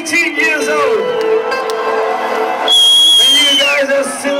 18 years old. And you guys are still